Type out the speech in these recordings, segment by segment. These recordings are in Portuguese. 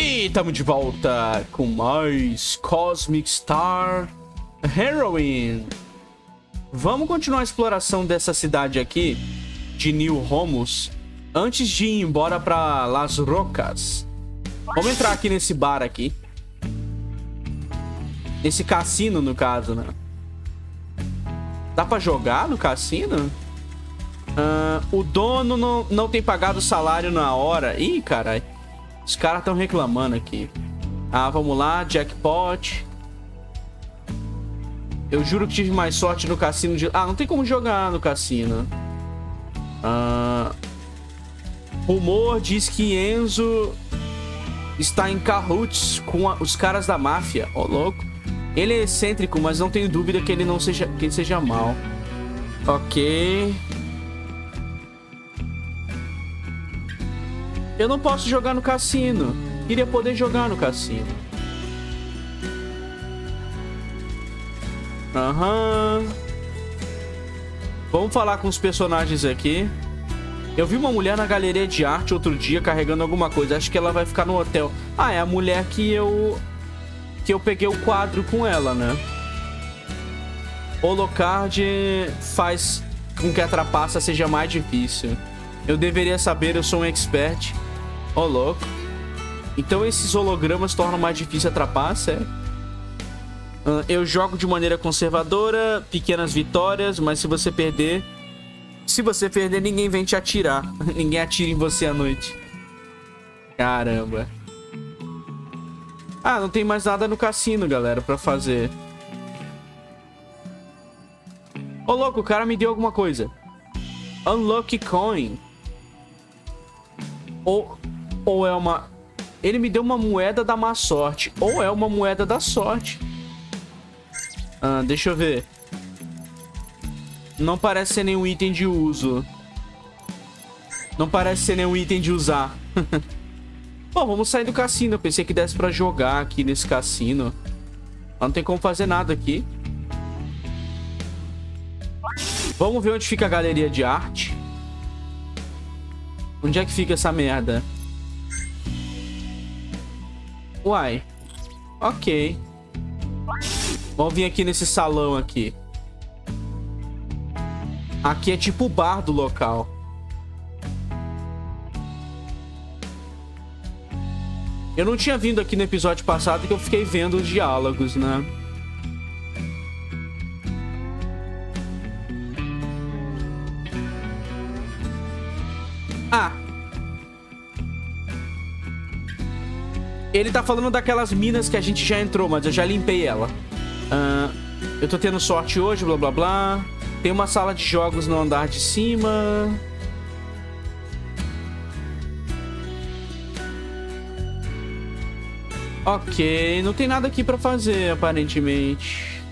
E estamos de volta com mais Cosmic Star Heroine. Vamos continuar a exploração dessa cidade aqui, de New Romos, antes de ir embora para Las Rocas. Vamos entrar aqui nesse bar aqui. Nesse cassino, no caso, né? Dá pra jogar no cassino? Uh, o dono não, não tem pagado o salário na hora. Ih, caralho. Os caras estão reclamando aqui. Ah, vamos lá. Jackpot. Eu juro que tive mais sorte no cassino de... Ah, não tem como jogar no cassino. Uh, rumor diz que Enzo está em cahoots com a... os caras da máfia. Ô, oh, louco. Ele é excêntrico, mas não tenho dúvida que ele não seja, que ele seja mal. Ok. Eu não posso jogar no cassino. Queria poder jogar no cassino. Aham. Uhum. Vamos falar com os personagens aqui. Eu vi uma mulher na galeria de arte outro dia carregando alguma coisa. Acho que ela vai ficar no hotel. Ah, é a mulher que eu... Que eu peguei o quadro com ela, né? Holocard faz com que a trapaça seja mais difícil. Eu deveria saber, eu sou um expert. Ô, oh, louco. Então esses hologramas tornam mais difícil a trapaça, é? Uh, eu jogo de maneira conservadora, pequenas vitórias, mas se você perder... Se você perder, ninguém vem te atirar. ninguém atira em você à noite. Caramba. Ah, não tem mais nada no cassino, galera, pra fazer. Ô, oh, louco, o cara me deu alguma coisa. Unlucky Coin. Ou... Ou é uma... Ele me deu uma moeda da má sorte. Ou é uma moeda da sorte. Ah, deixa eu ver. Não parece ser nenhum item de uso. Não parece ser nenhum item de usar. Bom, vamos sair do cassino. Eu pensei que desse pra jogar aqui nesse cassino. Não tem como fazer nada aqui. Vamos ver onde fica a galeria de arte. Onde é que fica essa merda? Uai. Ok. Vamos vir aqui nesse salão aqui. Aqui é tipo o bar do local. Eu não tinha vindo aqui no episódio passado que eu fiquei vendo os diálogos, né? Ah, Ele tá falando daquelas minas que a gente já entrou, mas eu já limpei ela. Uh, eu tô tendo sorte hoje, blá blá blá. Tem uma sala de jogos no andar de cima. Ok, não tem nada aqui pra fazer, aparentemente.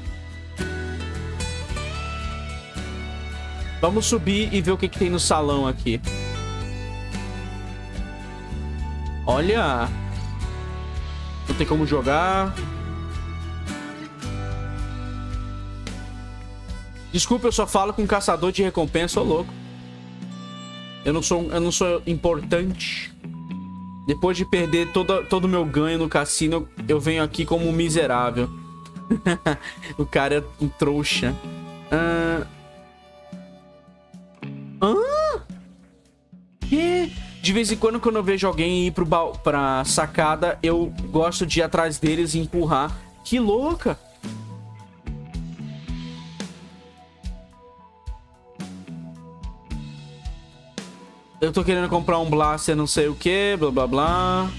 Vamos subir e ver o que, que tem no salão aqui. Olha... Não tem como jogar. Desculpa, eu só falo com caçador de recompensa, ô louco. Eu não sou, eu não sou importante. Depois de perder todo o meu ganho no cassino, eu venho aqui como um miserável. o cara é um trouxa. Ah... Hã? Que? De vez em quando, quando eu vejo alguém ir pro ba pra sacada, eu gosto de ir atrás deles e empurrar. Que louca! Eu tô querendo comprar um blaster não sei o que, blá blá blá.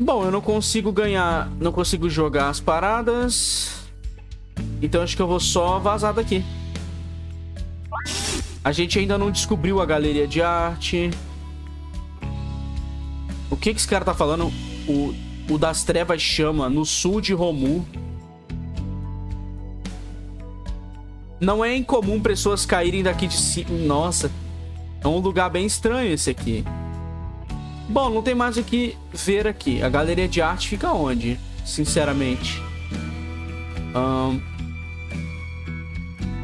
Bom, eu não consigo ganhar, não consigo jogar as paradas. Então acho que eu vou só vazar daqui. A gente ainda não descobriu a galeria de arte. O que, que esse cara tá falando? O, o das trevas chama no sul de Romu. Não é incomum pessoas caírem daqui de cima. Nossa, é um lugar bem estranho esse aqui. Bom, não tem mais o que ver aqui. A galeria de arte fica onde? Sinceramente. Um...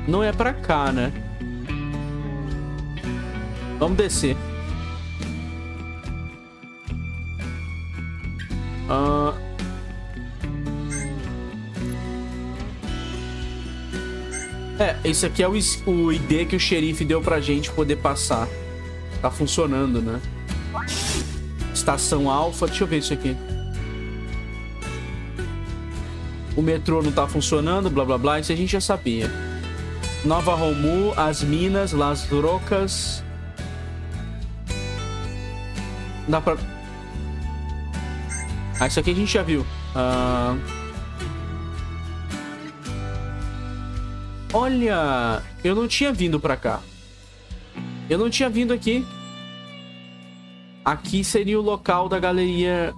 Não é pra cá, né? Vamos descer. Uh... É, esse aqui é o, o ID que o xerife deu pra gente poder passar. Tá funcionando, né? Estação Alfa. Deixa eu ver isso aqui. O metrô não tá funcionando, blá blá blá. Isso a gente já sabia. Nova Romu, as minas, Las Rocas. Dá pra... Ah, isso aqui a gente já viu. Uh... Olha, eu não tinha vindo pra cá. Eu não tinha vindo aqui. Aqui seria o local da galeria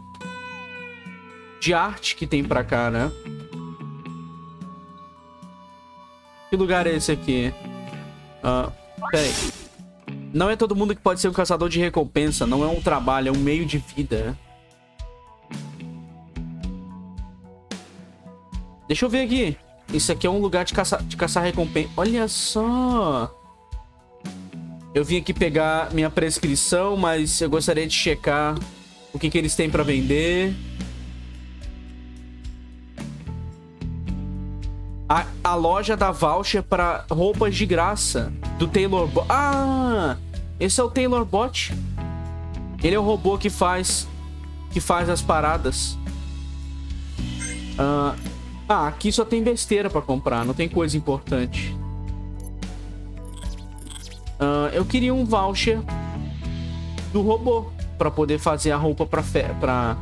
de arte que tem pra cá, né? Que lugar é esse aqui? Uh, peraí. Não é todo mundo que pode ser um caçador de recompensa. Não é um trabalho, é um meio de vida. Deixa eu ver aqui. Isso aqui é um lugar de, caça, de caçar recompensa. Olha só. Eu vim aqui pegar minha prescrição, mas eu gostaria de checar o que, que eles têm pra vender. A, a loja da voucher para roupas de graça do Taylor Bot. Ah! Esse é o Taylor Bot. Ele é o robô que faz que faz as paradas. Ah, ah aqui só tem besteira para comprar, não tem coisa importante. Uh, eu queria um voucher do robô para poder fazer a roupa pra,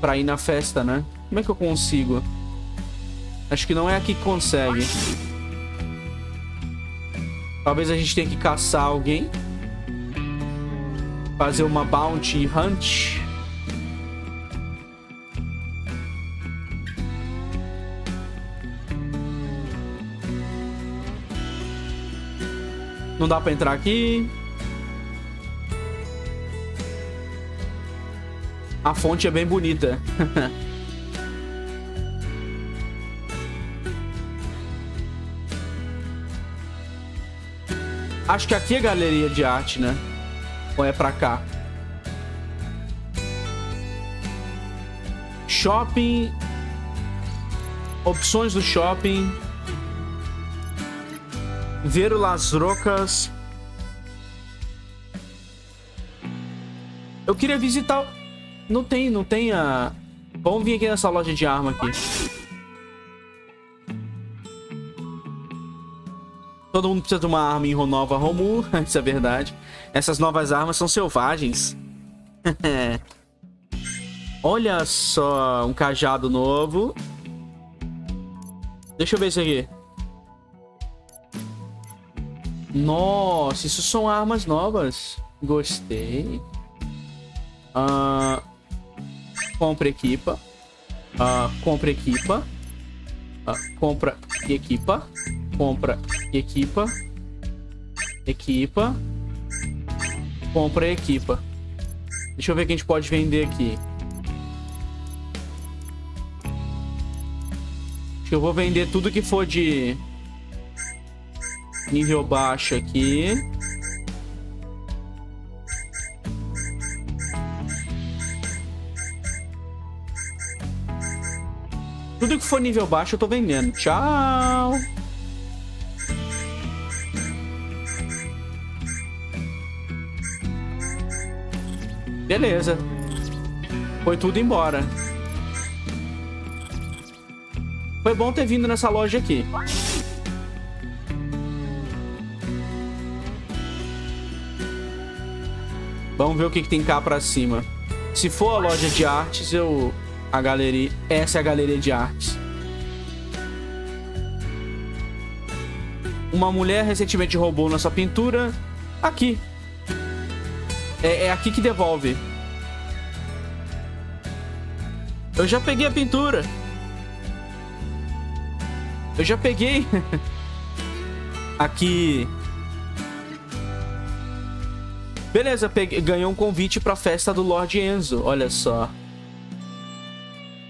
pra ir na festa, né? Como é que eu consigo? Acho que não é aqui que consegue. Talvez a gente tenha que caçar alguém. Fazer uma bounty hunt. Não dá pra entrar aqui. A fonte é bem bonita. Acho que aqui é galeria de arte, né? Ou é pra cá? Shopping. Opções do shopping. Ver Las Rocas. Eu queria visitar... Não tem, não tem a... Vamos vir aqui nessa loja de arma aqui. Todo mundo precisa de uma arma em Nova Romu, isso é verdade. Essas novas armas são selvagens. Olha só, um cajado novo. Deixa eu ver isso aqui. Nossa, isso são armas novas. Gostei. Uh, compra equipa. Uh, compra equipa. Uh, compra equipa. Compra equipa. Equipa. Compra equipa. Deixa eu ver o que a gente pode vender aqui. Acho que eu vou vender tudo que for de Nível baixo aqui. Tudo que for nível baixo eu tô vendendo. Tchau! Beleza. Foi tudo embora. Foi bom ter vindo nessa loja aqui. Vamos ver o que, que tem cá pra cima. Se for a loja de artes, eu... A galeria... Essa é a galeria de artes. Uma mulher recentemente roubou nossa pintura. Aqui. É, é aqui que devolve. Eu já peguei a pintura. Eu já peguei. aqui Beleza, peguei, ganhou um convite pra festa do Lord Enzo. Olha só.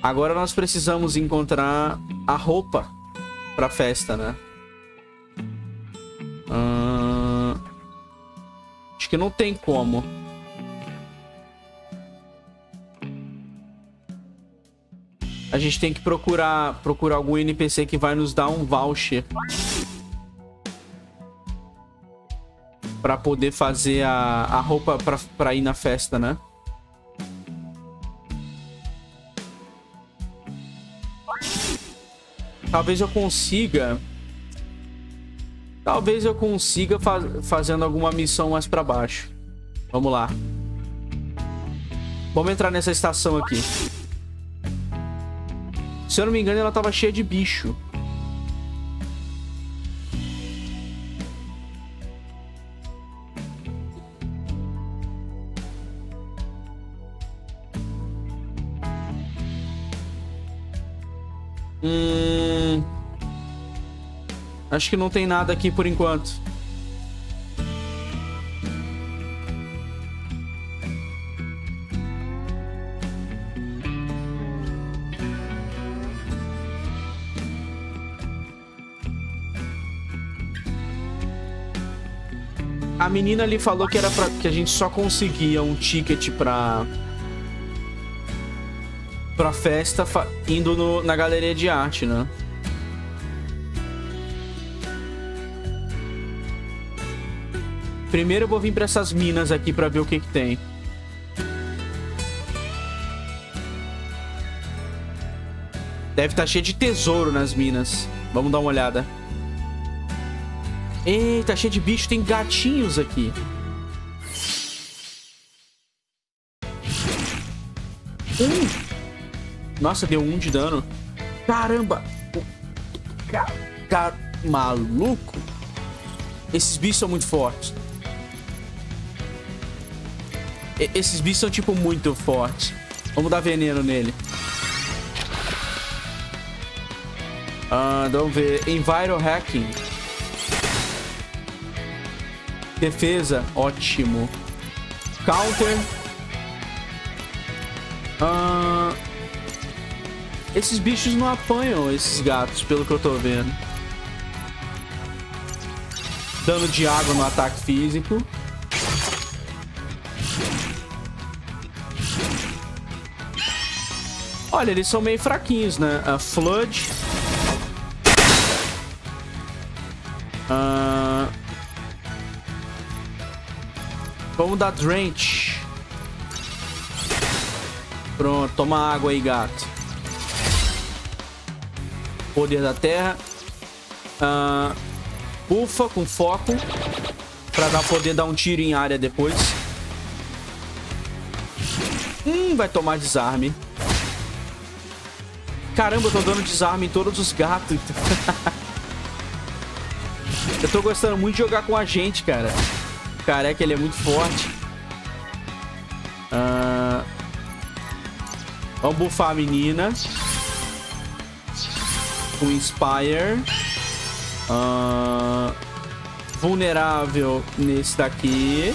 Agora nós precisamos encontrar a roupa pra festa, né? Hum... Acho que não tem como. A gente tem que procurar, procurar algum NPC que vai nos dar um voucher. Pra poder fazer a, a roupa pra, pra ir na festa, né? Talvez eu consiga... Talvez eu consiga faz, fazendo alguma missão mais pra baixo. Vamos lá. Vamos entrar nessa estação aqui. Se eu não me engano, ela tava cheia de bicho. Acho que não tem nada aqui por enquanto. A menina ali falou que era pra, que a gente só conseguia um ticket pra pra festa indo no, na galeria de arte, né? Primeiro eu vou vir pra essas minas aqui pra ver o que que tem. Deve estar tá cheio de tesouro nas minas. Vamos dar uma olhada. Eita, cheio de bicho. Tem gatinhos aqui. Um. Nossa, deu um de dano. Caramba. Cara, cara, maluco. Esses bichos são muito fortes. E esses bichos são, tipo, muito fortes. Vamos dar veneno nele. Uh, vamos ver. Enviro Hacking. Defesa, ótimo. Counter. Uh, esses bichos não apanham esses gatos, pelo que eu tô vendo. Dano de água no ataque físico. Olha, eles são meio fraquinhos, né? A Flood. Uh, Vamos dar Drench. Pronto, toma água aí, gato. Poder da terra. Uh, com foco. Pra dar poder dar um tiro em área depois. Hum, vai tomar desarme. Caramba, eu tô dando desarme em todos os gatos. eu tô gostando muito de jogar com a gente, cara careca, ele é muito forte. Uh... Vamos bufar a menina. Com Inspire. Uh... Vulnerável nesse daqui.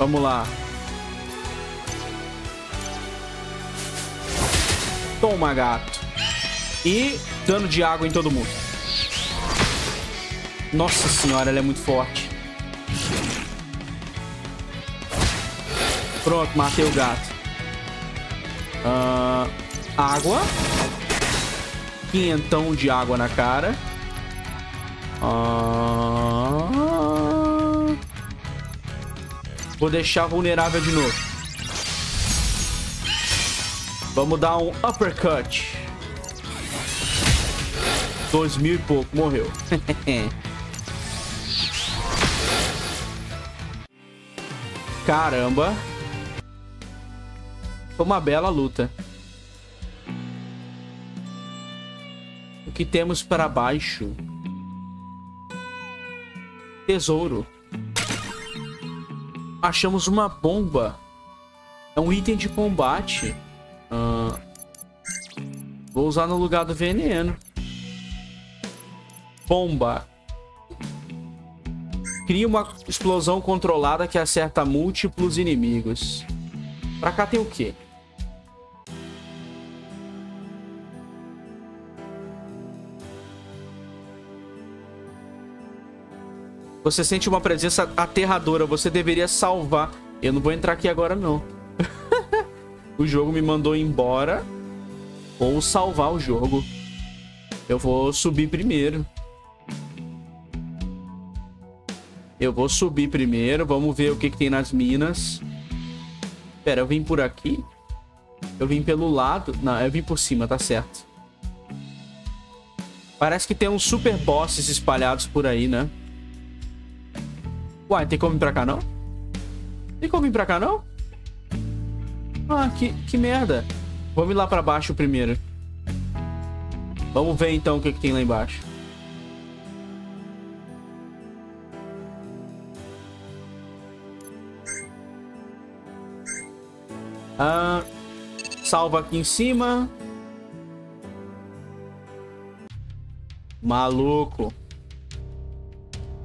Vamos lá. Toma, gato. E dano de água em todo mundo. Nossa senhora, ela é muito forte. Pronto, matei o gato. Uh, água. Quinhentão de água na cara. Uh, vou deixar vulnerável de novo. Vamos dar um uppercut. Dois mil e pouco, morreu. Caramba. Foi uma bela luta. O que temos para baixo? Tesouro. Achamos uma bomba. É um item de combate. Usar no lugar do veneno. Bomba. Cria uma explosão controlada que acerta múltiplos inimigos. Pra cá tem o quê? Você sente uma presença aterradora. Você deveria salvar. Eu não vou entrar aqui agora, não. o jogo me mandou embora ou salvar o jogo. Eu vou subir primeiro. Eu vou subir primeiro. Vamos ver o que, que tem nas minas. Pera, eu vim por aqui? Eu vim pelo lado. Não, eu vim por cima, tá certo. Parece que tem uns super bosses espalhados por aí, né? Uai, tem como vir pra cá, não? Tem como vir pra cá, não? Ah, que, que merda. Vamos ir lá pra baixo primeiro. Vamos ver, então, o que, que tem lá embaixo. Ah, salva aqui em cima. Maluco.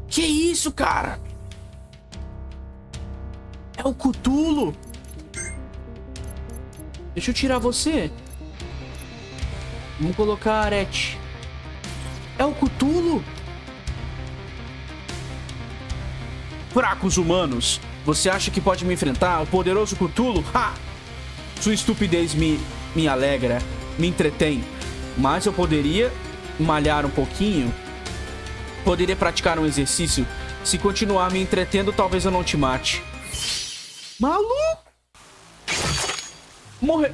Que isso, cara? É o Cutulo. Deixa eu tirar você. Vamos colocar a arete. É o Cutulo? Fracos humanos. Você acha que pode me enfrentar? O poderoso Cutulo? Ha! Sua estupidez me, me alegra, me entretém. Mas eu poderia malhar um pouquinho. Poderia praticar um exercício. Se continuar me entretendo, talvez eu não te mate. Maluco! Morrer.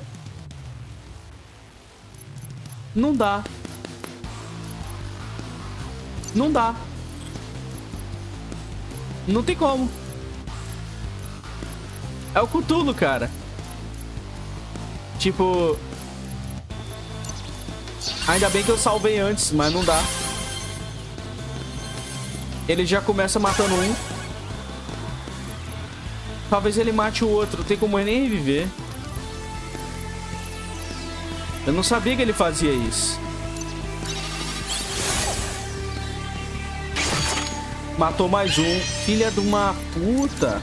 Não dá. Não dá. Não tem como. É o Cutulo, cara. Tipo... Ainda bem que eu salvei antes, mas não dá. Ele já começa matando um. Talvez ele mate o outro. Não tem como ele nem reviver. Eu não sabia que ele fazia isso. Matou mais um. Filha de uma puta.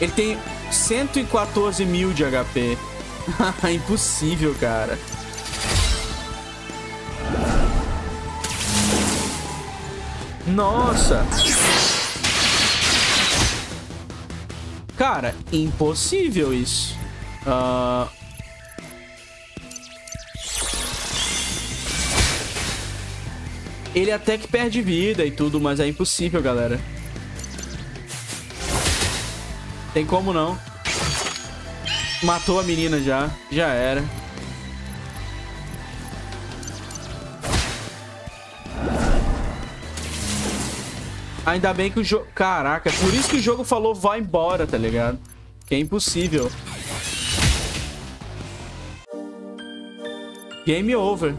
Ele tem 114 mil de HP. Impossível, cara. Nossa. Cara, impossível isso. Uh... Ele até que perde vida e tudo, mas é impossível, galera. Tem como não. Matou a menina já. Já era. Ainda bem que o jogo... Caraca, por isso que o jogo falou vai embora, tá ligado? Que é impossível. Game over.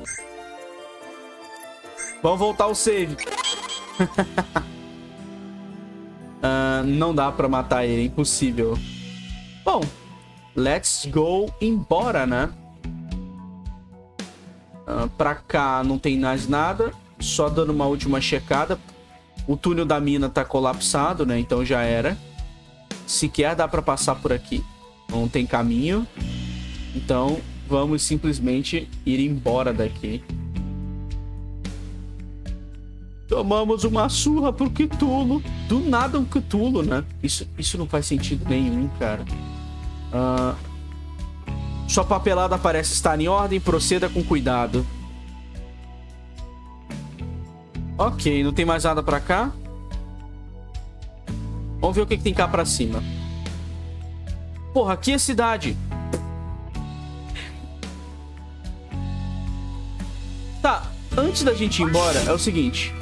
Vamos voltar ao save. uh, não dá pra matar ele, é impossível. Bom, let's go embora, né? Uh, pra cá não tem mais nada. Só dando uma última checada. O túnel da mina tá colapsado, né? Então já era. Sequer dá pra passar por aqui. Não tem caminho. Então vamos simplesmente ir embora daqui. Tomamos uma surra pro Cthulhu. Do nada um Cthulhu, né? Isso, isso não faz sentido nenhum, cara. Uh, sua papelada parece estar em ordem. Proceda com cuidado. Ok, não tem mais nada pra cá. Vamos ver o que, que tem cá pra cima. Porra, aqui é cidade. Antes da gente ir embora, é o seguinte.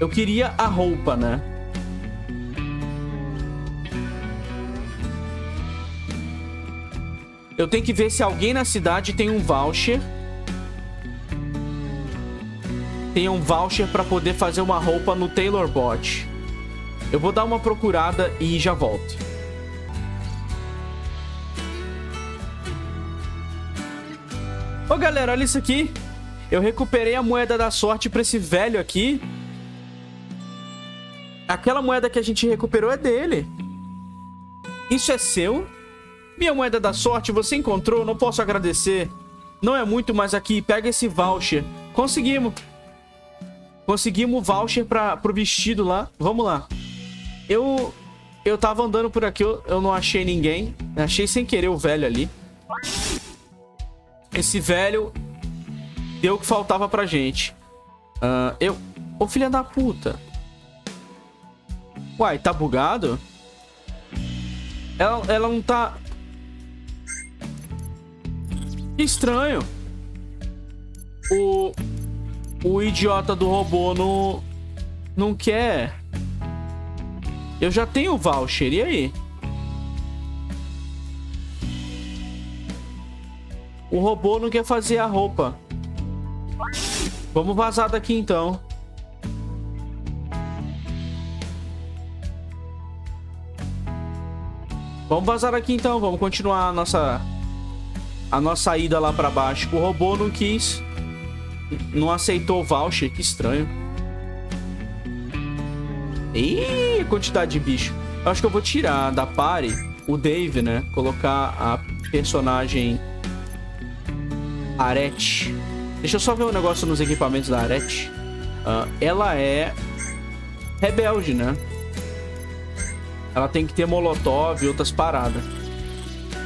Eu queria a roupa, né? Eu tenho que ver se alguém na cidade tem um voucher. Tem um voucher para poder fazer uma roupa no Taylor Bot. Eu vou dar uma procurada e já volto. Ô, galera, olha isso aqui. Eu recuperei a moeda da sorte pra esse velho aqui. Aquela moeda que a gente recuperou é dele. Isso é seu? Minha moeda da sorte você encontrou, não posso agradecer. Não é muito, mas aqui, pega esse voucher. Conseguimos. Conseguimos o voucher para pro vestido lá. Vamos lá. Eu Eu tava andando por aqui, eu, eu não achei ninguém. Achei sem querer o velho ali. Esse velho deu o que faltava pra gente. Uh, eu... Ô, filha da puta. Uai, tá bugado? Ela, ela não tá... Que estranho. O... O idiota do robô não... Não quer... Eu já tenho o voucher, e aí? O robô não quer fazer a roupa. Vamos vazar daqui então. Vamos vazar aqui então, vamos continuar a nossa a nossa ida lá pra baixo. O robô não quis, não aceitou o voucher, que estranho. Ih, quantidade de bicho. Eu acho que eu vou tirar da party o Dave, né? Colocar a personagem Arete. Deixa eu só ver um negócio nos equipamentos da Arete. Uh, ela é rebelde, né? Ela tem que ter molotov e outras paradas.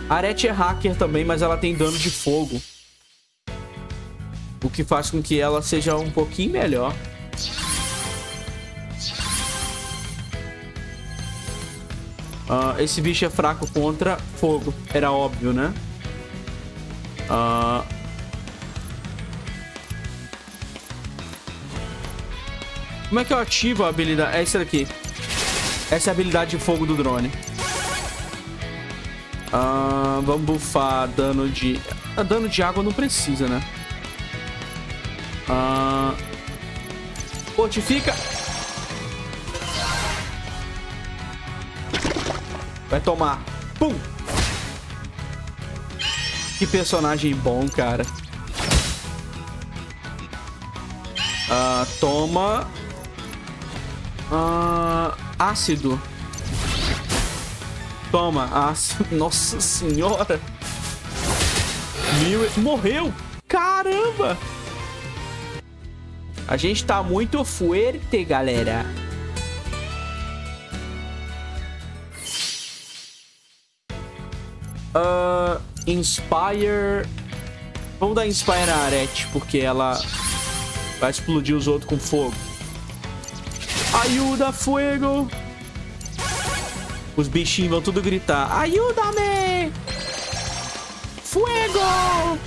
A Arete é hacker também, mas ela tem dano de fogo. O que faz com que ela seja um pouquinho melhor. Uh, esse bicho é fraco contra fogo. Era óbvio, né? Uh... Como é que eu ativo a habilidade? É essa daqui. Essa é a habilidade de fogo do drone. Uh, vamos bufar dano de... Ah, dano de água não precisa, né? Uh, fortifica. Vai tomar. Pum! Que personagem bom, cara. Uh, toma. Uh, Ácido. Toma, ácido. Nossa senhora. Mil... Morreu. Caramba. A gente tá muito fuerte, galera. Uh, Inspire... Vamos dar Inspire na Arete, porque ela vai explodir os outros com fogo. Ajuda, fuego! Os bichinhos vão tudo gritar. Ajuda-me! Fuego!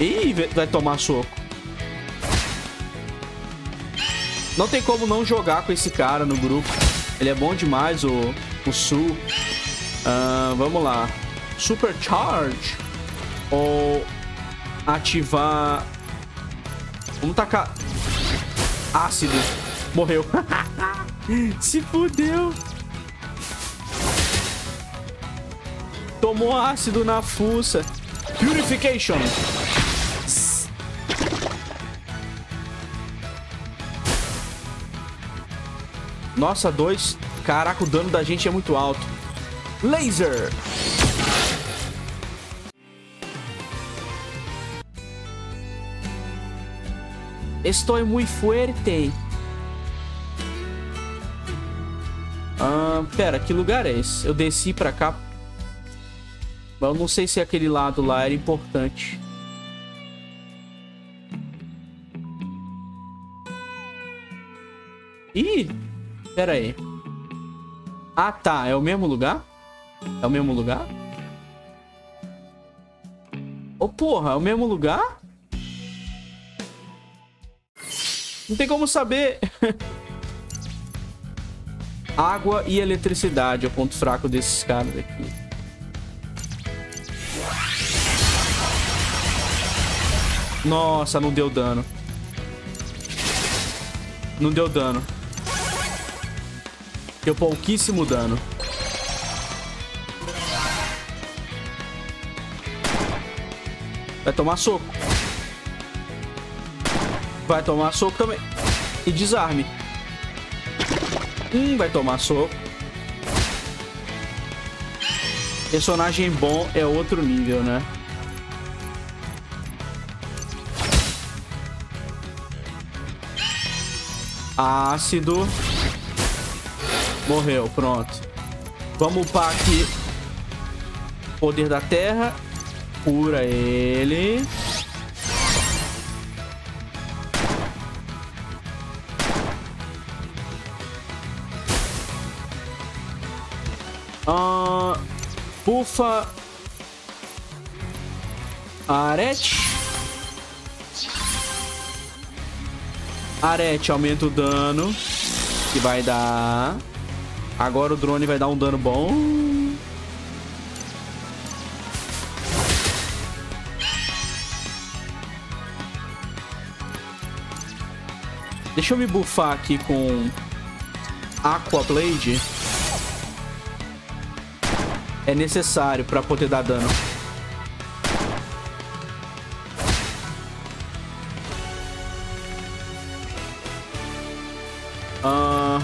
Ih, vai tomar soco. Não tem como não jogar com esse cara no grupo. Ele é bom demais, o, o Sul. Uh, vamos lá. Supercharge. Ou ativar Vamos tacar ácido. Morreu. Se fudeu. Tomou ácido na fuça. Purification. Nossa, dois. Caraca, o dano da gente é muito alto. Laser. Estou muito fuerte. Ah, pera, que lugar é esse? Eu desci pra cá. Eu não sei se aquele lado lá era importante. Ih! Pera aí. Ah, tá. É o mesmo lugar? É o mesmo lugar? Ô, oh, porra, é o mesmo lugar? Não tem como saber. Água e eletricidade é o ponto fraco desses caras aqui. Nossa, não deu dano. Não deu dano. Deu pouquíssimo dano. Vai tomar soco. Vai tomar soco também. E desarme. Hum, vai tomar soco. Personagem bom é outro nível, né? Ácido. Morreu, pronto. Vamos upar aqui. Poder da terra. Cura ele. Bufa. Arete. Arete aumenta o dano que vai dar. Agora o drone vai dar um dano bom. Deixa eu me buffar aqui com Aqua Blade. É necessário para poder dar dano. Uh,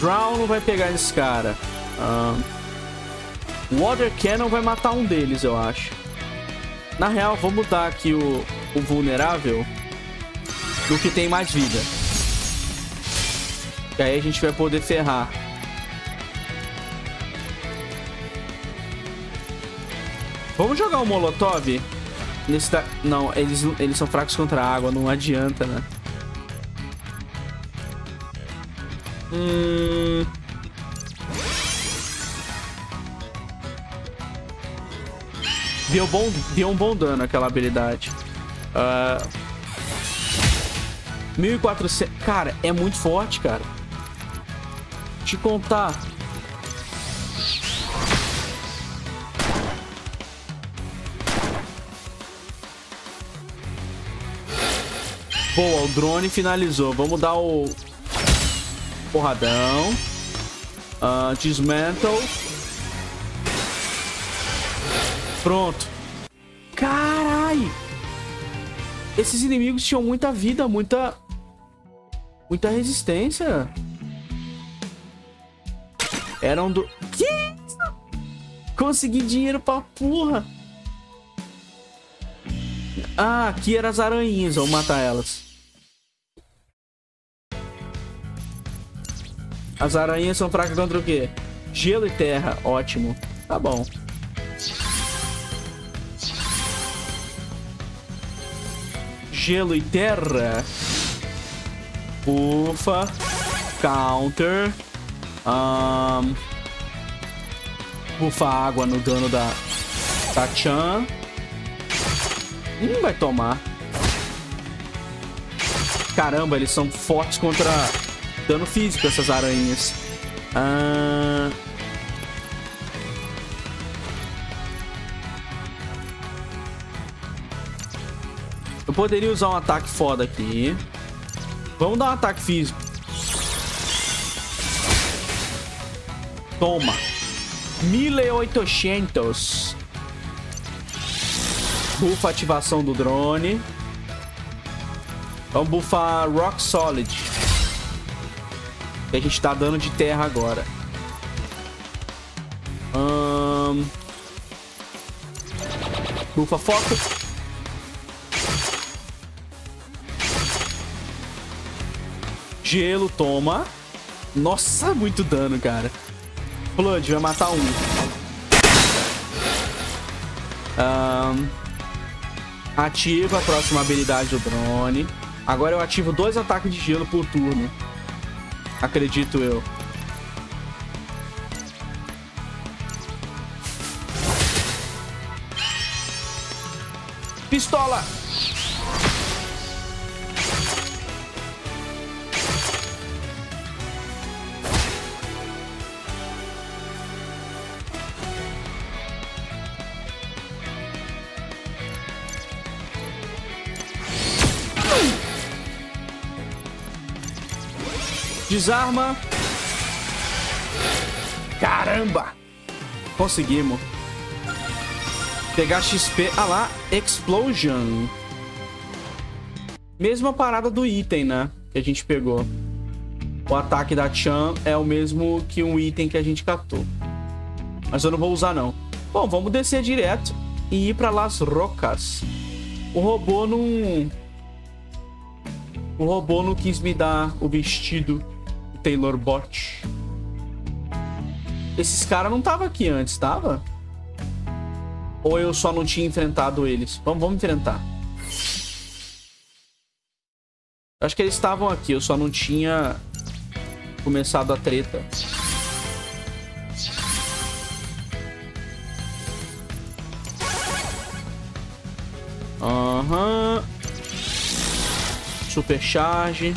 Drown não vai pegar esse cara. Uh, Water Cannon vai matar um deles, eu acho. Na real, vou mudar aqui o, o vulnerável do que tem mais vida. E aí a gente vai poder ferrar. Vamos jogar o um Molotov? Nesse da... Não, eles, eles são fracos contra a água, não adianta, né? Hum... Deu, bom, deu um bom dano aquela habilidade. Uh... 1400... Cara, é muito forte, cara. Te contar. Boa, o drone finalizou. Vamos dar o... Porradão. Uh, dismantle. Pronto. Carai! Esses inimigos tinham muita vida, muita... Muita resistência. Eram do... Que isso? Consegui dinheiro pra porra. Ah, aqui eram as aranhinhas. Vamos matar elas. As aranhas são fracas contra o quê? Gelo e terra. Ótimo. Tá bom. Gelo e terra. Ufa. Counter. Um, bufa água no dano da Tachan. Hum, vai tomar. Caramba, eles são fortes contra dano físico, essas aranhas. Ah... Eu poderia usar um ataque foda aqui. Vamos dar um ataque físico. Toma. 1800. Bufa ativação do drone. Vamos bufar Rock Solid. Que a gente tá dando de terra agora. Um... Foco. Gelo, toma. Nossa, muito dano, cara. Flood, vai matar um. Um... Ativa a próxima habilidade do drone. Agora eu ativo dois ataques de gelo por turno. Acredito eu. Pistola! Desarma. Caramba! Conseguimos. Pegar XP. Ah lá, Explosion. Mesma parada do item, né? Que a gente pegou. O ataque da Chan é o mesmo que um item que a gente captou. Mas eu não vou usar, não. Bom, vamos descer direto e ir pra Las Rocas. O robô não O robô não quis me dar o vestido Taylor Bot. Esses caras não estavam aqui antes, tava? Ou eu só não tinha enfrentado eles? Vamos, vamos enfrentar. Acho que eles estavam aqui, eu só não tinha começado a treta. Aham. Uhum. Super charge.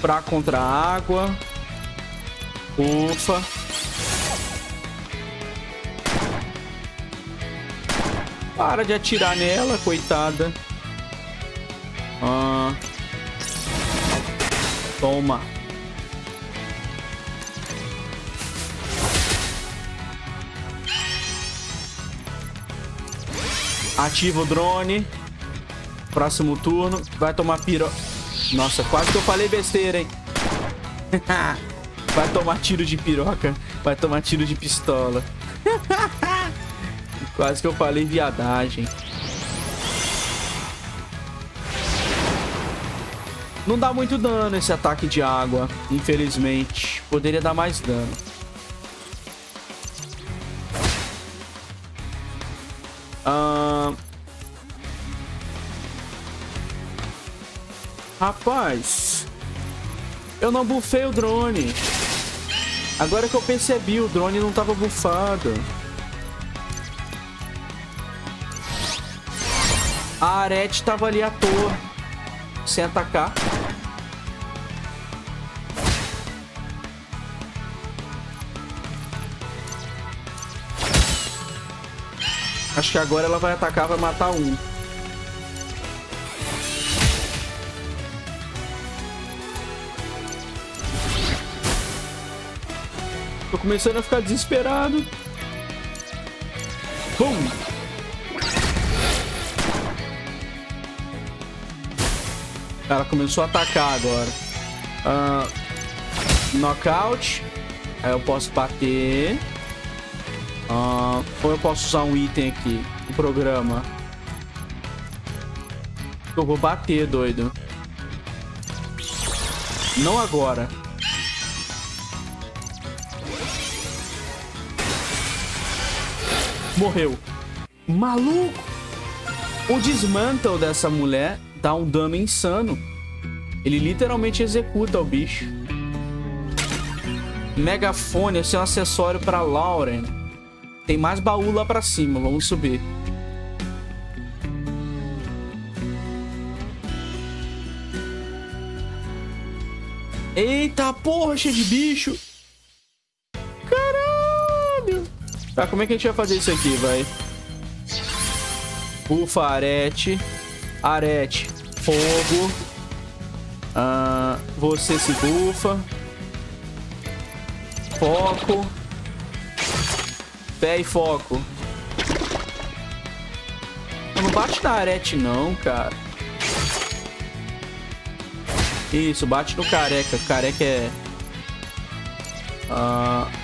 Pra contra a água. Ufa. Para de atirar nela, coitada. Ah. Toma. Ativa o drone. Próximo turno. Vai tomar piro... Nossa, quase que eu falei besteira, hein? Vai tomar tiro de piroca. Vai tomar tiro de pistola. quase que eu falei viadagem. Não dá muito dano esse ataque de água, infelizmente. Poderia dar mais dano. Rapaz, eu não bufei o drone. Agora que eu percebi, o drone não tava bufado. A arete tava ali à toa, sem atacar. Acho que agora ela vai atacar, vai matar um. Tô começando a ficar desesperado. Bum! Ela começou a atacar agora. Uh, knockout. Aí eu posso bater. Uh, ou eu posso usar um item aqui. O um programa. Eu vou bater, doido. Não agora. Morreu. Maluco! O desmantle dessa mulher dá um dano insano. Ele literalmente executa o bicho. Megafone, esse é um acessório para Lauren. Tem mais baú lá pra cima. Vamos subir. Eita porra, cheio de bicho. Tá, como é que a gente vai fazer isso aqui, vai? Ufa, arete. Arete. Fogo. Ah, você se bufa. Foco. Pé e foco. Não bate na arete não, cara. Isso, bate no careca. Careca é... Uh...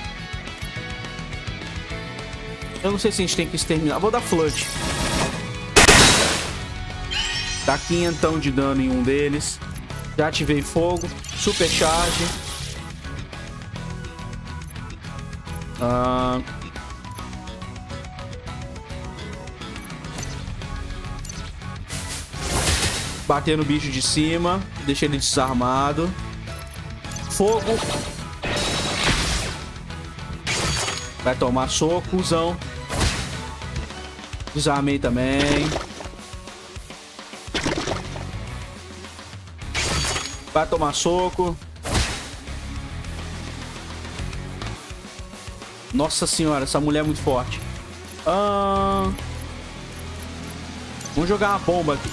Eu não sei se a gente tem que exterminar. Vou dar flood. Dá quinhentão de dano em um deles. Já ativei fogo. Super charge. Uh... Bater no bicho de cima. Deixa ele desarmado. Fogo. Vai tomar soco, cuzão. Desarmei também. Vai tomar soco. Nossa senhora, essa mulher é muito forte. Ah... Vamos jogar uma bomba aqui.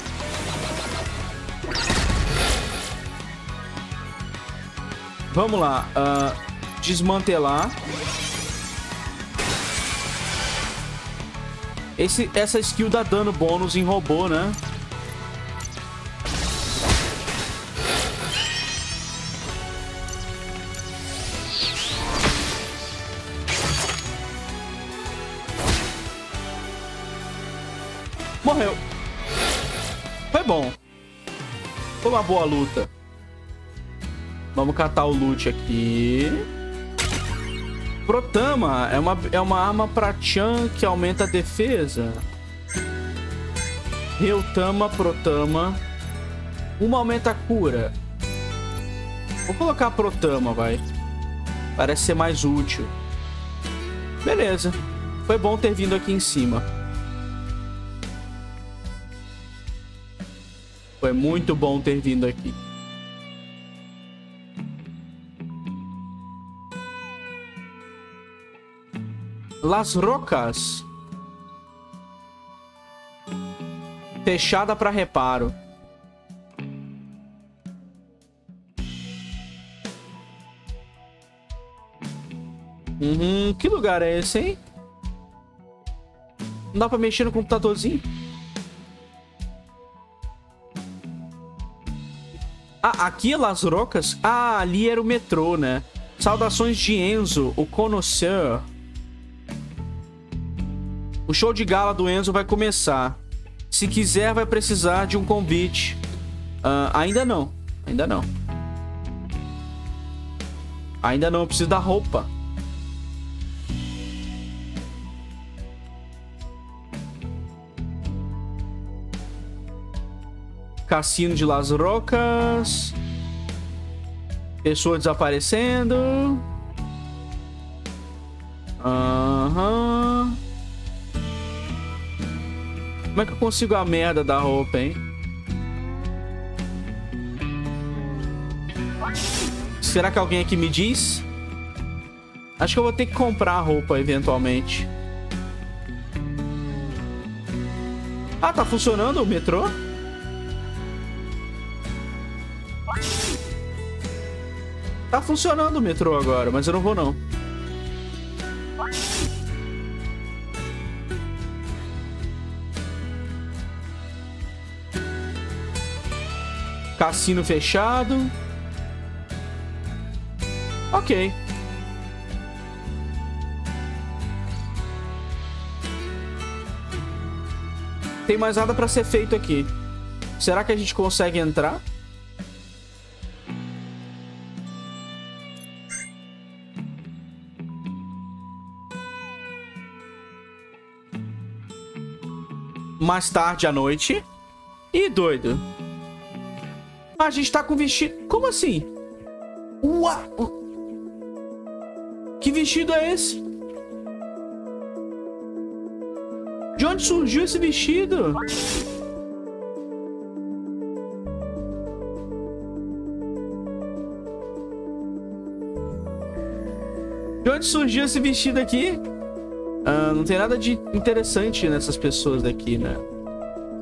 Vamos lá. Uh, desmantelar. Esse, essa skill dá dano bônus em robô, né? Morreu. Foi bom. Foi uma boa luta. Vamos catar o loot aqui. Protama é uma, é uma arma pra Chan que aumenta a defesa. Reutama, Protama. Uma aumenta a cura. Vou colocar Protama, vai. Parece ser mais útil. Beleza. Foi bom ter vindo aqui em cima. Foi muito bom ter vindo aqui. Las Rocas. Fechada para reparo. Uhum, que lugar é esse, hein? Não dá pra mexer no computadorzinho? Ah, aqui é Las Rocas? Ah, ali era o metrô, né? Saudações de Enzo, o connoisseur. O show de gala do Enzo vai começar. Se quiser, vai precisar de um convite. Uh, ainda não. Ainda não. Ainda não. Eu preciso da roupa. Cassino de Las Rocas. Pessoa desaparecendo. Aham. Uhum. Como é que eu consigo a merda da roupa, hein? Será que alguém aqui me diz? Acho que eu vou ter que comprar a roupa eventualmente. Ah, tá funcionando o metrô? Tá funcionando o metrô agora, mas eu não vou não. Cassino fechado. Ok. Tem mais nada pra ser feito aqui. Será que a gente consegue entrar? Mais tarde à noite. Ih, doido. A gente tá com vestido... Como assim? Uau! Que vestido é esse? De onde surgiu esse vestido? De onde surgiu esse vestido aqui? Ah, não tem nada de interessante nessas pessoas daqui, né?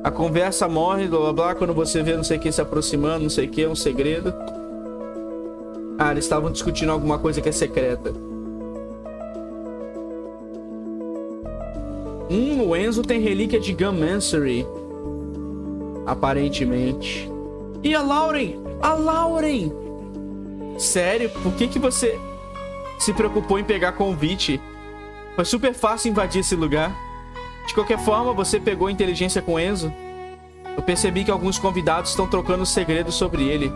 A conversa morre, blá blá blá, quando você vê não sei quem se aproximando, não sei o que, é um segredo. Ah, eles estavam discutindo alguma coisa que é secreta. Hum, o Enzo tem relíquia de Gunmancery. Aparentemente. E a Lauren? A Lauren! Sério? Por que que você se preocupou em pegar convite? Foi super fácil invadir esse lugar. De qualquer forma, você pegou inteligência com Enzo? Eu percebi que alguns convidados estão trocando segredos sobre ele.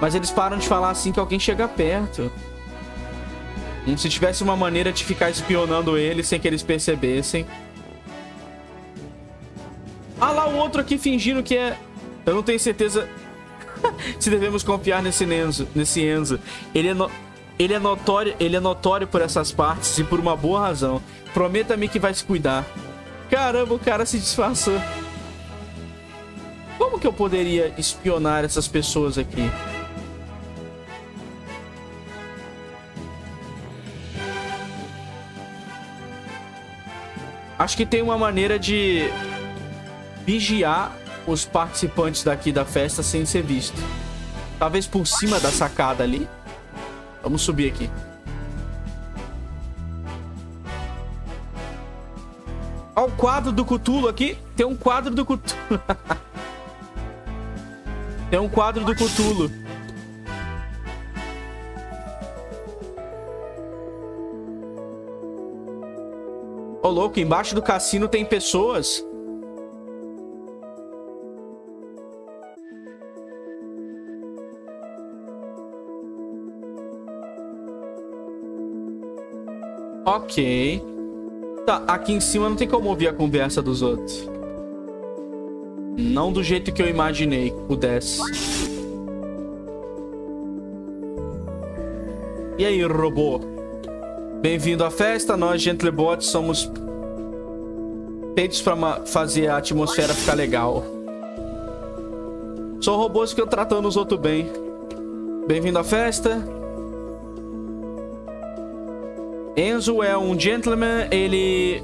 Mas eles param de falar assim que alguém chega perto. Como se tivesse uma maneira de ficar espionando ele sem que eles percebessem. Ah lá o outro aqui fingindo que é... Eu não tenho certeza se devemos confiar nesse Enzo. Nesse Enzo. Ele é, no... ele, é notório... ele é notório por essas partes e por uma boa razão. Prometa-me que vai se cuidar. Caramba, o cara se disfarçou. Como que eu poderia espionar essas pessoas aqui? Acho que tem uma maneira de vigiar os participantes daqui da festa sem ser visto. Talvez por cima da sacada ali. Vamos subir aqui. Olha o quadro do Cutulo aqui. Tem um quadro do Cutulo. Tem um quadro do Cutulo. Ô, louco, embaixo do cassino tem pessoas. Ok. Tá, aqui em cima não tem como ouvir a conversa dos outros. Não do jeito que eu imaginei que pudesse. E aí, robô? Bem-vindo à festa. Nós, Gentlebots, somos feitos para fazer a atmosfera ficar legal. São robôs que eu tratando os outros bem. Bem-vindo à festa. Enzo é um gentleman, ele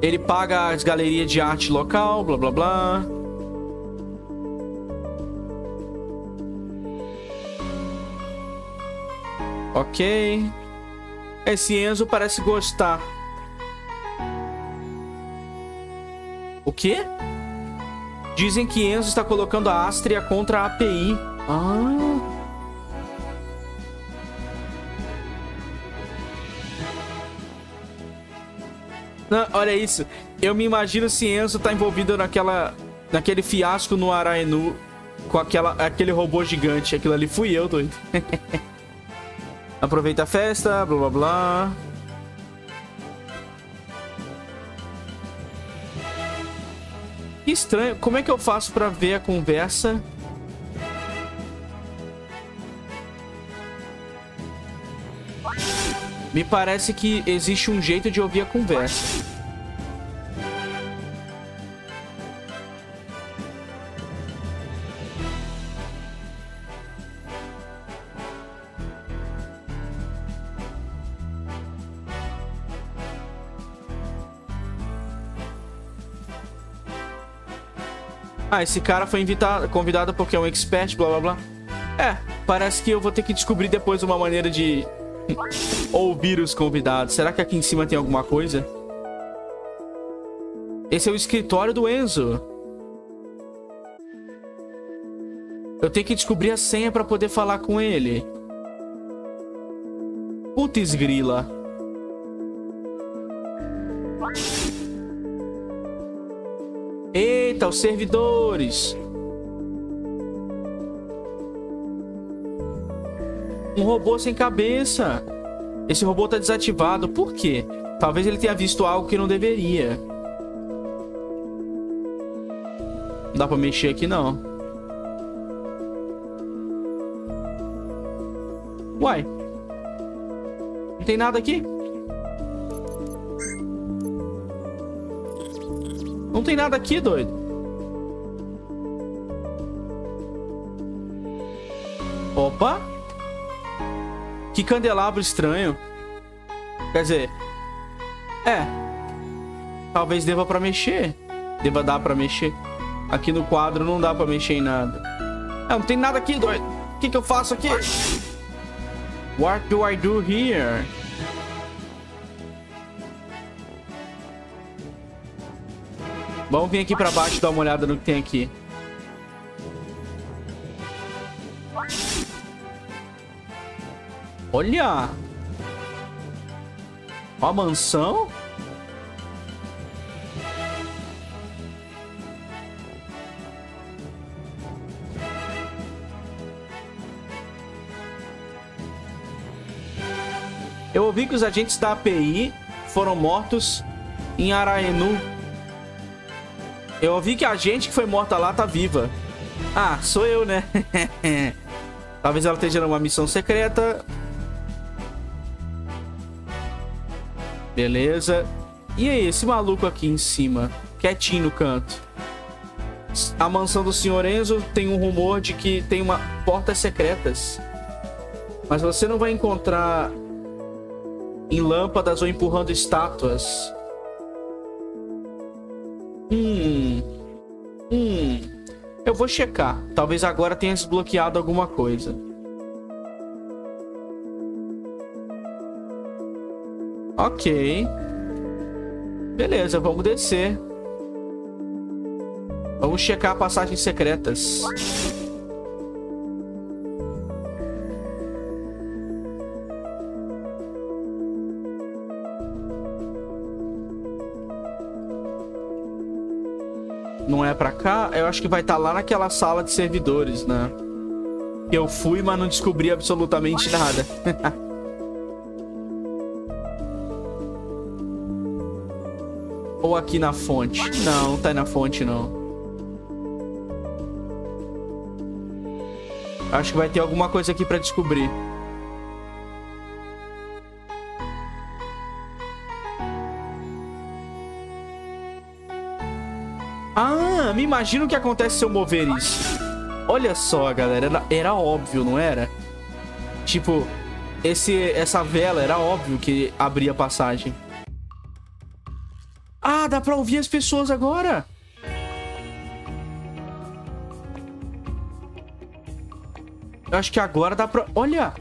ele paga as galerias de arte local, blá blá blá. Ok. Esse Enzo parece gostar. O quê? Dizem que Enzo está colocando a Astria contra a API. Ah... Não, olha isso. Eu me imagino se Enzo tá envolvido naquela, naquele fiasco no Araenu com aquela, aquele robô gigante. Aquilo ali fui eu, doido. Aproveita a festa, blá blá blá. Que estranho. Como é que eu faço pra ver a conversa? Me parece que existe um jeito de ouvir a conversa. Ah, esse cara foi invitado, convidado porque é um expert, blá blá blá. É, parece que eu vou ter que descobrir depois uma maneira de ouvir os convidados. Será que aqui em cima tem alguma coisa? Esse é o escritório do Enzo. Eu tenho que descobrir a senha para poder falar com ele. Putz grila. Eita, os servidores. Um robô sem cabeça. Esse robô tá desativado. Por quê? Talvez ele tenha visto algo que não deveria. Não dá pra mexer aqui, não. Uai. Não tem nada aqui? Não tem nada aqui, doido. Opa. Que candelabro estranho. Quer dizer... É. Talvez deva pra mexer. Deva dar pra mexer. Aqui no quadro não dá pra mexer em nada. É, não tem nada aqui, doido. O que, que eu faço aqui? What do I do here? Vamos vir aqui pra baixo e dar uma olhada no que tem aqui. Olha! Ó a mansão. Eu ouvi que os agentes da API foram mortos em Araenu. Eu ouvi que a gente que foi morta lá tá viva. Ah, sou eu, né? Talvez ela esteja numa missão secreta Beleza. E aí, esse maluco aqui em cima, quietinho no canto. A mansão do Sr. Enzo tem um rumor de que tem uma portas secretas. Mas você não vai encontrar em lâmpadas ou empurrando estátuas. Hum. Hum. Eu vou checar. Talvez agora tenha desbloqueado alguma coisa. Ok. Beleza, vamos descer. Vamos checar passagens secretas. Não é pra cá? Eu acho que vai estar tá lá naquela sala de servidores, né? Eu fui, mas não descobri absolutamente nada. Aqui na fonte? Não, não tá na fonte, não. Acho que vai ter alguma coisa aqui pra descobrir. Ah, me imagino o que acontece se eu mover isso. Olha só, galera. Era, era óbvio, não era? Tipo, esse, essa vela era óbvio que abria passagem. Dá pra ouvir as pessoas agora. Eu acho que agora dá pra... Olha!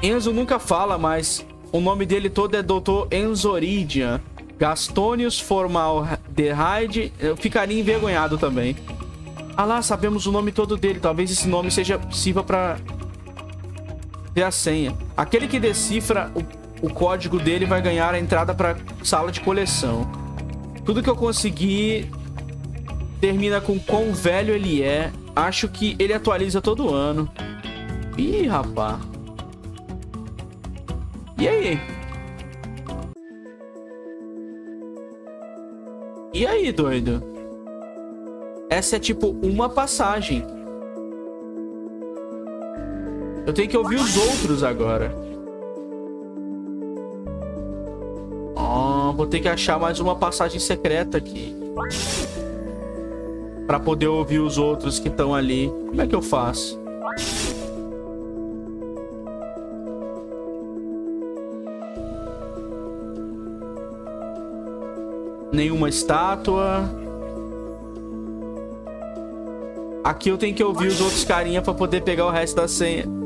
Enzo nunca fala, mas o nome dele todo é Dr. Enzoridian. Gastonius Formaldehyde. Eu ficaria envergonhado também. Ah lá, sabemos o nome todo dele. Talvez esse nome seja sirva pra ter a senha. Aquele que decifra o, o código dele vai ganhar a entrada pra sala de coleção. Tudo que eu consegui termina com quão velho ele é. Acho que ele atualiza todo ano. Ih, rapá. E aí? E aí, doido? Essa é tipo uma passagem. Eu tenho que ouvir os outros agora. Vou ter que achar mais uma passagem secreta aqui. Pra poder ouvir os outros que estão ali. Como é que eu faço? Nenhuma estátua. Aqui eu tenho que ouvir os outros carinha pra poder pegar o resto da senha.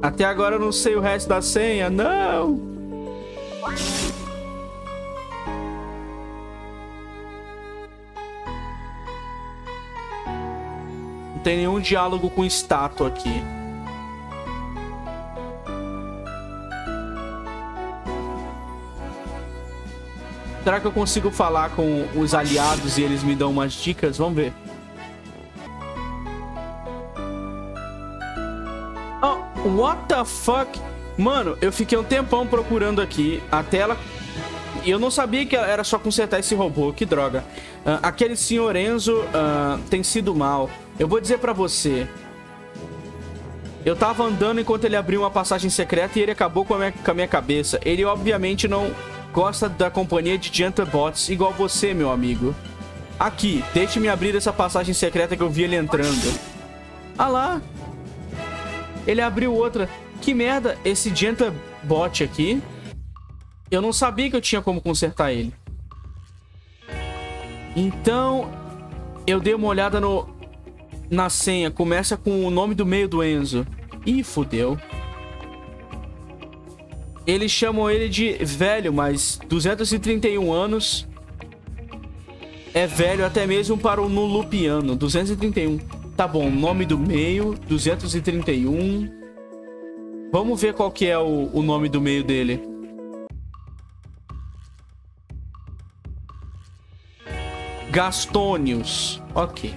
Até agora eu não sei o resto da senha. Não! Não tem nenhum diálogo com estátua aqui. Será que eu consigo falar com os aliados e eles me dão umas dicas? Vamos ver. What the fuck? Mano, eu fiquei um tempão procurando aqui a tela e eu não sabia que era só consertar esse robô. Que droga. Uh, aquele senhor Enzo uh, tem sido mal. Eu vou dizer pra você. Eu tava andando enquanto ele abriu uma passagem secreta e ele acabou com a minha, com a minha cabeça. Ele obviamente não gosta da companhia de Gentlebots igual você, meu amigo. Aqui, deixe-me abrir essa passagem secreta que eu vi ele entrando. Ah lá. Ele abriu outra. Que merda, esse Gentlebot aqui. Eu não sabia que eu tinha como consertar ele. Então, eu dei uma olhada no na senha. Começa com o nome do meio do Enzo. Ih, fudeu. Eles chamam ele de velho, mas 231 anos é velho até mesmo para o Nulupiano. 231. Tá bom, nome do meio, 231. Vamos ver qual que é o, o nome do meio dele. Gastônios. Ok.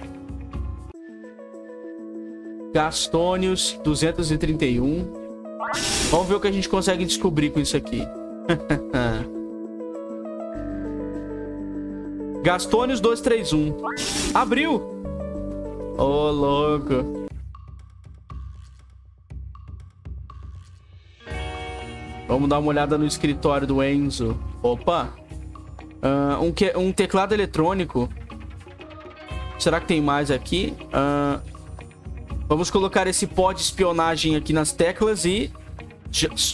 Gastônios, 231. Vamos ver o que a gente consegue descobrir com isso aqui. Gastônios 231. Abriu! Ô, oh, louco. Vamos dar uma olhada no escritório do Enzo. Opa! Uh, um, que, um teclado eletrônico. Será que tem mais aqui? Uh, vamos colocar esse pó de espionagem aqui nas teclas e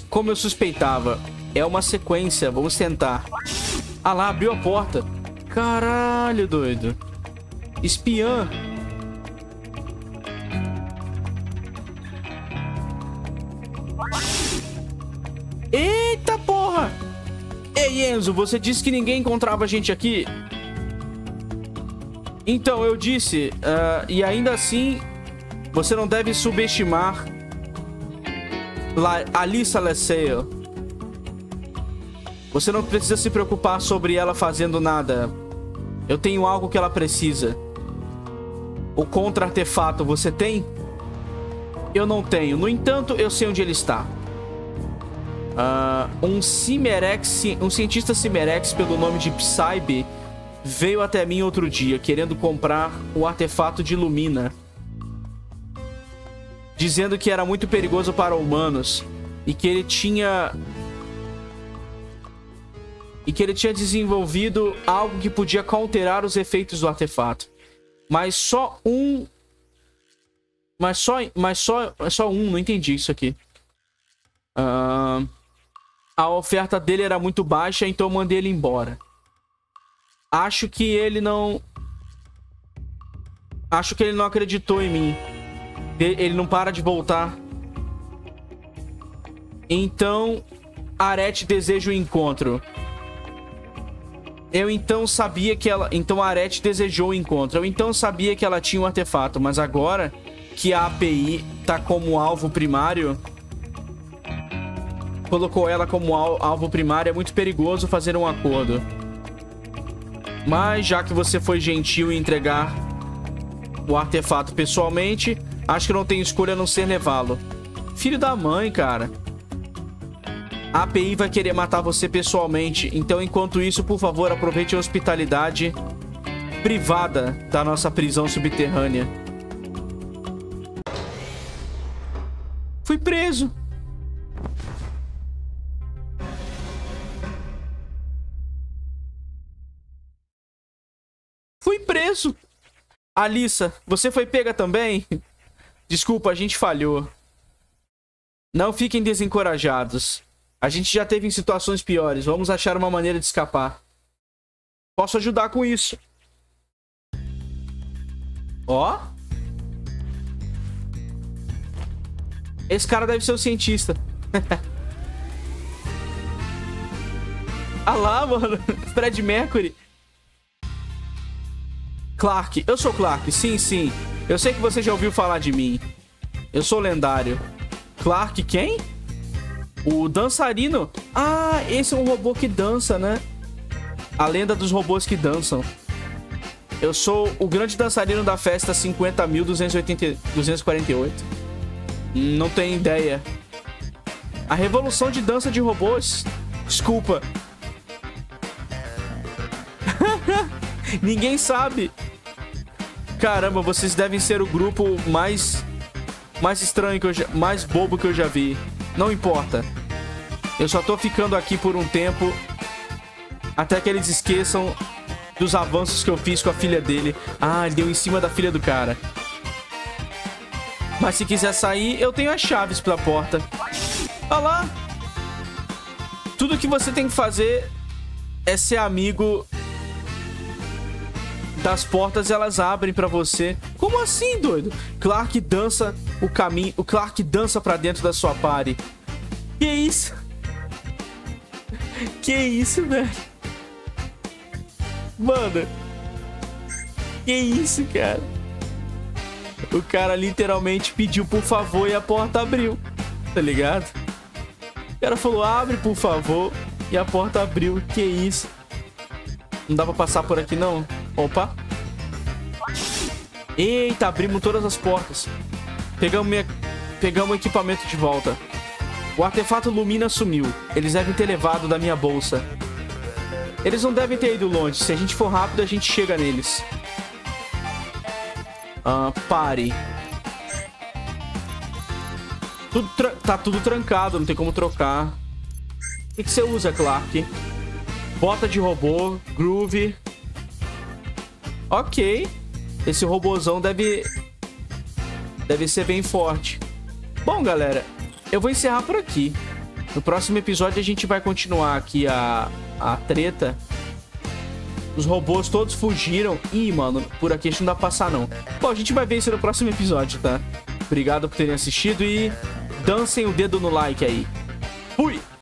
como eu suspeitava, é uma sequência. Vamos tentar. Ah lá, abriu a porta. Caralho, doido. Espiã. Ei, Enzo, você disse que ninguém encontrava a gente aqui? Então, eu disse, uh, e ainda assim, você não deve subestimar La Alissa Lesseo. Você não precisa se preocupar sobre ela fazendo nada. Eu tenho algo que ela precisa. O contra-artefato você tem? Eu não tenho. No entanto, eu sei onde ele está. Uh, um Cimerex, um cientista Cimerex pelo nome de Psybe veio até mim outro dia querendo comprar o artefato de Lumina. Dizendo que era muito perigoso para humanos e que ele tinha e que ele tinha desenvolvido algo que podia counterar os efeitos do artefato. Mas só um mas só mas só só um, não entendi isso aqui. Uh, a oferta dele era muito baixa, então eu mandei ele embora. Acho que ele não... Acho que ele não acreditou em mim. Ele não para de voltar. Então, Arete deseja o um encontro. Eu então sabia que ela... Então Arete desejou o um encontro. Eu então sabia que ela tinha um artefato. Mas agora que a API tá como alvo primário colocou ela como alvo primário, é muito perigoso fazer um acordo. Mas já que você foi gentil em entregar o artefato pessoalmente, acho que não tem escolha a não ser levá-lo. Filho da mãe, cara. A API vai querer matar você pessoalmente, então enquanto isso, por favor, aproveite a hospitalidade privada da nossa prisão subterrânea. Preso. Alissa, você foi pega também? Desculpa, a gente falhou. Não fiquem desencorajados. A gente já teve em situações piores. Vamos achar uma maneira de escapar. Posso ajudar com isso. Ó. Esse cara deve ser o cientista. ah lá, mano. Fred Mercury. Clark, eu sou Clark, sim, sim. Eu sei que você já ouviu falar de mim. Eu sou lendário. Clark quem? O dançarino. Ah, esse é um robô que dança, né? A lenda dos robôs que dançam. Eu sou o grande dançarino da festa 50.248. Não tenho ideia. A revolução de dança de robôs. Desculpa. Ninguém sabe. Caramba, vocês devem ser o grupo mais mais estranho que eu já, mais bobo que eu já vi. Não importa. Eu só tô ficando aqui por um tempo até que eles esqueçam dos avanços que eu fiz com a filha dele. Ah, ele deu em cima da filha do cara. Mas se quiser sair, eu tenho as chaves pra porta. Olha lá. Tudo que você tem que fazer é ser amigo das portas elas abrem para você. Como assim, doido? Clark dança o caminho, o Clark dança para dentro da sua party. Que isso? Que isso, velho? Mano. Que isso, cara? O cara literalmente pediu por favor e a porta abriu. Tá ligado? O cara falou, abre por favor. E a porta abriu. Que isso? Não dá pra passar por aqui, não? Opa. Eita, abrimos todas as portas. Pegamos, minha... Pegamos o equipamento de volta. O artefato Lumina sumiu. Eles devem ter levado da minha bolsa. Eles não devem ter ido longe. Se a gente for rápido, a gente chega neles. Ah, pare. Tudo tá tudo trancado, não tem como trocar. O que, que você usa, Clark? Bota de robô, groove. Ok. Esse robozão deve... Deve ser bem forte. Bom, galera, eu vou encerrar por aqui. No próximo episódio a gente vai continuar aqui a, a treta. Os robôs todos fugiram. Ih, mano, por aqui a gente não dá pra passar, não. Bom, a gente vai ver isso no próximo episódio, tá? Obrigado por terem assistido e dancem o dedo no like aí. Fui!